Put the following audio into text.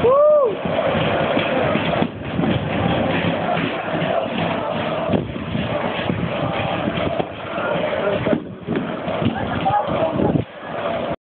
Woo!